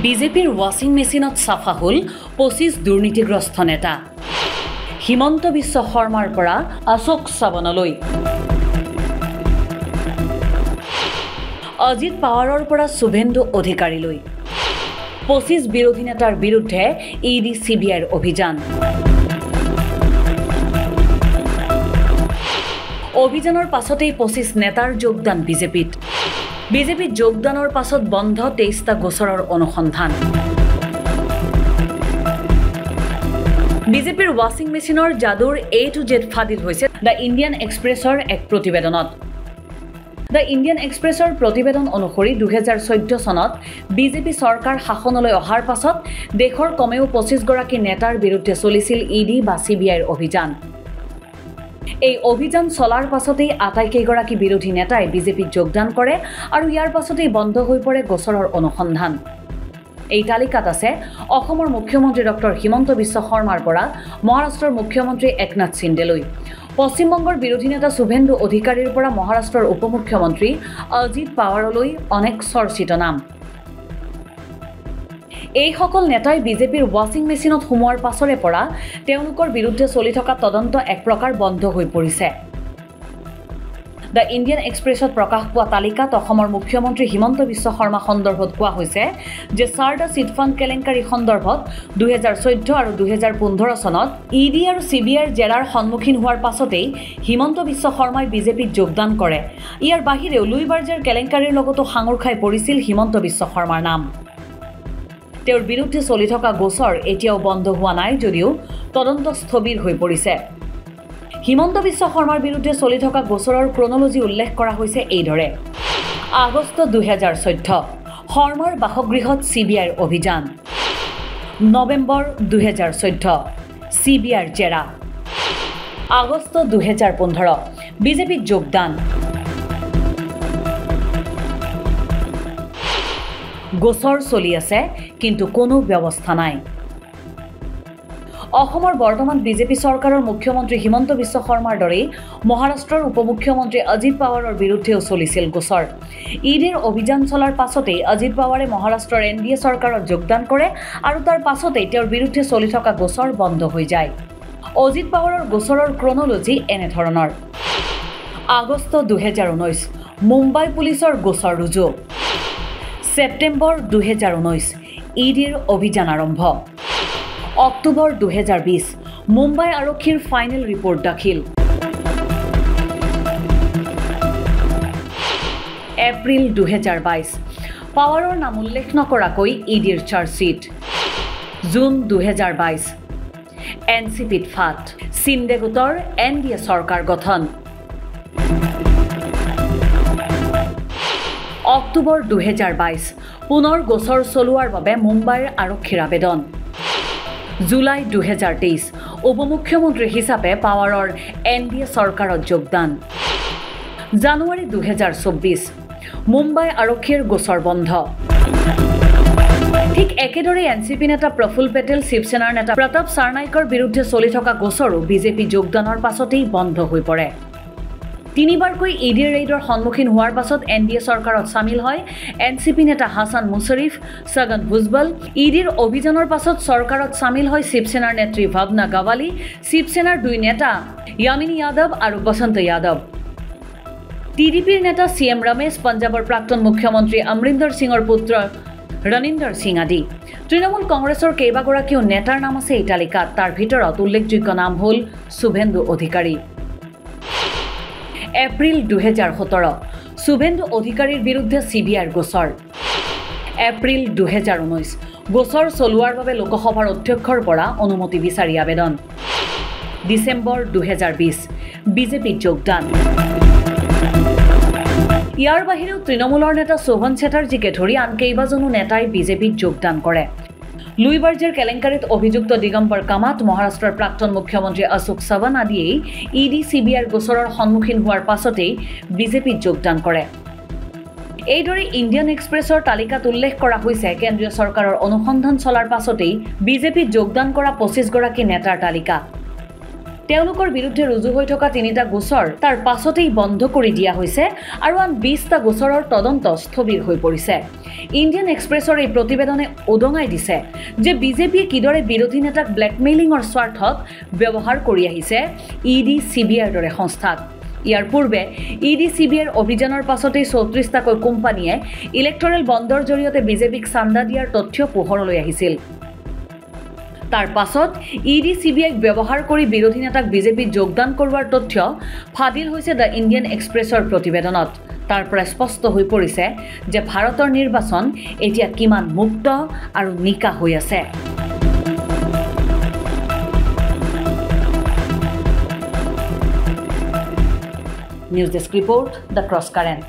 বিজেপিৰ ৱাশ্বিং মেচিনত চাফা হ'ল পঁচিছ দুৰ্নীতিগ্ৰস্ত নেতা। হিমন্ত বিশ্ব শৰ্মাৰ পৰা অশোক চাৱনলৈ অজিত পাৱাৰৰ পৰা শুভেন্দু অধিকাৰীলৈ। পঁচিছ বিৰোধী নেতাৰ বিৰুদ্ধে ই ডি চি বি আইৰ অভিযান। অভিযানৰ পাছতেই পঁচিছ নেতাৰ যোগদান বিজেপিত। বিজেপিত যোগদানৰ পাছত বন্ধ তেইছটা গোচৰৰ অনুসন্ধান। বিজেপিৰ ৱাশ্বিং মেচিনৰ যাদুৰ এ টু জেড ফাদিল হৈছে দ্য ইণ্ডিয়ান এক্সপ্ৰেছৰ এক প্ৰতিবেদনত। দ্য ইণ্ডিয়ান এক্সপ্ৰেছৰ প্ৰতিবেদন অনুসৰি দুহেজাৰ চৈধ্য চনত বিজেপি চৰকাৰ শাসনলৈ অহাৰ পাছত দেশৰ কমেও পঁচিছগৰাকী নেতাৰ বিৰুদ্ধে চলিছিল ই ডি বা চি বি আইৰ অভিযান। এই অভিযান চলাৰ পাছতেই আটাইকেইগৰাকী বিৰোধী নেতাই বিজেপিত যোগদান কৰে আৰু ইয়াৰ পাছতেই বন্ধ হৈ পৰে গোচৰৰ অনুসন্ধান। এই তালিকাত আছে অসমৰ মুখ্যমন্ত্ৰী ডক্টৰ হিমন্ত বিশ্ব শৰ্মাৰ পৰা মহাৰাষ্ট্ৰৰ মুখ্যমন্ত্ৰী একনাথ সিন্দেলৈ পশ্চিমবংগৰ বিৰোধী নেতা শুভেন্দু অধিকাৰীৰ পৰা মহাৰাষ্ট্ৰৰ উপ মুখ্যমন্ত্ৰী অজিত পাৱাৰলৈ অনেক চৰ্চিত নাম। এইসকল নেতাই বিজেপিৰ ৱাশ্বিং মেচিনত সোমোৱাৰ পাছৰে পৰা তেওঁলোকৰ বিৰুদ্ধে চলি থকা তদন্ত এক প্ৰকাৰ বন্ধ হৈ পৰিছে। দ্য ইণ্ডিয়ান এক্সপ্ৰেছত প্ৰকাশ পোৱা তালিকাত অসমৰ মুখ্যমন্ত্ৰী হিমন্ত বিশ্ব শৰ্মা সন্দৰ্ভত কোৱা হৈছে যে চাৰদা চিটফাণ্ড কেলেংকাৰী সন্দৰ্ভত দুহেজাৰ চৈধ্য আৰু দুহেজাৰ পোন্ধৰ চনত ই ডি আৰু চি বি আইৰ জেৰাৰ সন্মুখীন হোৱাৰ পাছতেই হিমন্ত বিশ্ব শৰ্মাই বিজেপিত যোগদান কৰে। ইয়াৰ বাহিৰেও লুই বাৰ্জাৰ কেলেংকাৰীৰ লগতো সাঙুৰ খাই পৰিছিল হিমন্ত বিশ্ব শৰ্মাৰ নাম। তেওঁৰ বিৰুদ্ধে চলি থকা গোচৰ এতিয়াও বন্ধ হোৱা নাই যদিও তদন্ত স্থবিৰ হৈ পৰিছে। হিমন্ত বিশ্ব শৰ্মাৰ বিৰুদ্ধে চলি থকা গোচৰৰ ক্ৰনলজি উল্লেখ কৰা হৈছে এইদৰে। আগষ্ট দুহেজাৰ চৈধ্য শৰ্মাৰ বাসগৃহত চি বি আইৰ অভিযান। নৱেম্বৰ দুহেজাৰ চৈধ্য চি বি আইৰ জেৰা। আগষ্ট দুহেজাৰ পোন্ধৰ বিজেপিত যোগদান। গোচৰ চলি আছে কিন্তু কোনো ব্যৱস্থা নাই। অসমৰ বৰ্তমান বিজেপি চৰকাৰৰ মুখ্যমন্ত্ৰী হিমন্ত বিশ্ব শৰ্মাৰ দৰেই মহাৰাষ্ট্ৰৰ উপ মুখ্যমন্ত্ৰী অজিত পাৱাৰৰ বিৰুদ্ধেও চলিছিল গোচৰ। ই ডিৰ অভিযান চলাৰ পাছতেই অজিত পাৱাৰে মহাৰাষ্ট্ৰৰ এন ডি এ চৰকাৰত যোগদান কৰে আৰু তাৰ পাছতেই তেওঁৰ বিৰুদ্ধে চলি থকা গোচৰ বন্ধ হৈ যায়। অজিত পাৱাৰৰ গোচৰৰ ক্ৰনলজি এনেধৰণৰ। আগষ্ট দুহেজাৰ ঊনৈছ মুম্বাই পুলিচৰ গোচৰ ৰুজু। ছেপ্টেম্বৰ দুহেজাৰ ঊনৈছ ই ডিৰ অভিযান আৰম্ভ। অক্টোবৰ দুহেজাৰ বিছ মুম্বাই আৰক্ষীৰ ফাইনেল ৰিপৰ্ট দাখিল। এপ্ৰিল দুহেজাৰ বাইছ পাৱাৰৰ নাম উল্লেখ নকৰাকৈ ই ডিৰ চাৰ্জশ্বীট। জুন দুহেজাৰ বাইছ এন চি পিত ফাট চিণ্ডে গোটৰ এন ডি এ চৰকাৰ গঠন। অক্টোবৰ দুহেজাৰ বাইছ পুনৰ গোচৰ চলোৱাৰ বাবে মুম্বাইৰ আৰক্ষীৰ আবেদন। জুলাই দুহেজাৰ তেইছ উপ মুখ্যমন্ত্ৰী হিচাপে পাৱাৰৰ এন ডি এ চৰকাৰত যোগদান। জানুৱাৰী দুহেজাৰ চৌব্বিছ মুম্বাই আৰক্ষীৰ গোচৰ বন্ধ। ঠিক একেদৰে এন চি পি নেতা প্ৰফুল পেটেল শিৱসেনাৰ নেতা প্ৰতাপ চাৰনাইকৰ বিৰুদ্ধে চলি থকা গোচৰো বিজেপি যোগদানৰ পাছতেই বন্ধ হৈ পৰে। তিনিবাৰকৈ ই ডিৰ ৰেইডৰ সন্মুখীন হোৱাৰ পাছত এন ডি এ চৰকাৰত চামিল হয়। এন চি পি নেতা হাছান মুছাৰিফ ছগন ভুজবল ই ডিৰ অভিযানৰ পাছত চৰকাৰত চামিল হয় শিৱসেনাৰ নেত্ৰী ভাৱনা গাৱালী শিৱসেনাৰ দুই নেতা য়ামিনী যাদৱ আৰু বসন্ত যাদৱ। টি ডি পিৰ নেতা চি এম ৰমেশ পঞ্জাৱৰ প্ৰাক্তন মুখ্যমন্ত্ৰী অমৰিন্দৰ সিঙৰ পুত্ৰ ৰণীন্দৰ সিং আদি। তৃণমূল কংগ্ৰেছৰ কেইবাগৰাকীও নেতাৰ নাম আছে এই তালিকাত তাৰ ভিতৰত উল্লেখযোগ্য নাম হ'ল শুভেন্দু অধিকাৰী। এপ্ৰিল দুহেজাৰ সোতৰ শুভেন্দু অধিকাৰীৰ বিৰুদ্ধে চি বি আইৰ গোচৰ। এপ্ৰিল দুহেজাৰ ঊনৈছ গোচৰ চলোৱাৰ বাবে লোকসভাৰ অধ্যক্ষৰ পৰা অনুমতি বিচাৰি আবেদন। ডিচেম্বৰ দুহেজাৰ বিছ বিজেপিত যোগদান। ইয়াৰ বাহিৰেও তৃণমূলৰ নেতা শোভন চেটাৰ্জীকে ধৰি আন কেইবাজনো নেতাই বিজেপিত যোগদান কৰে। লুই বাৰ্জেৰ কেলেংকাৰীত অভিযুক্ত দিগম্বৰ কামাত মহাৰাষ্ট্ৰৰ প্ৰাক্তন মুখ্যমন্ত্ৰী অশোক চৱন আদিয়েই ই ডি চি বি আইৰ গোচৰৰ সন্মুখীন হোৱাৰ পাছতেই বিজেপিত যোগদান কৰে। এইদৰে ইণ্ডিয়ান এক্সপ্ৰেছৰ তালিকাত উল্লেখ কৰা হৈছে কেন্দ্ৰীয় চৰকাৰৰ অনুসন্ধান চলাৰ পাছতেই বিজেপিত যোগদান কৰা পঁচিছগৰাকী নেতাৰ তালিকা। তেওঁলোকৰ বিৰুদ্ধে ৰুজু হৈ থকা তিনিটা গোচৰ তাৰ পাছতেই বন্ধ কৰি দিয়া হৈছে আৰু আন বিছটা গোচৰৰ তদন্ত স্থবিৰ হৈ পৰিছে। ইণ্ডিয়ান এক্সপ্ৰেছৰ এই প্ৰতিবেদনে উদঙাই দিছে যে বিজেপিয়ে কিদৰে বিৰোধী নেতাক ব্লেকমেইলিঙৰ স্বাৰ্থত ব্যৱহাৰ কৰি আহিছে ই ডি চি বি আইৰ দৰে সংস্থাক ইয়াৰ পূৰ্বে ই ডি চি বি আইৰ অভিযানৰ পাছতেই চৌত্ৰিছটাকৈ কোম্পানীয়ে ইলেক্টৰেল বণ্ডৰ জৰিয়তে বিজেপিক চান্দা দিয়াৰ তথ্য পোহৰলৈ আহিছিল। তাৰ পাছত ই ডি চি বি আইক ব্যৱহাৰ কৰি বিৰোধী নেতাক বিজেপিত যোগদান কৰোৱাৰ তথ্য ফাদিল হৈছে দ্য ইণ্ডিয়ান এক্সপ্ৰেছৰ প্ৰতিবেদনত। তাৰ পৰা স্পষ্ট হৈ পৰিছে যে ভাৰতৰ নিৰ্বাচন এতিয়া কিমান মুক্ত আৰু নিকা হৈ আছে। News desk report the cross current.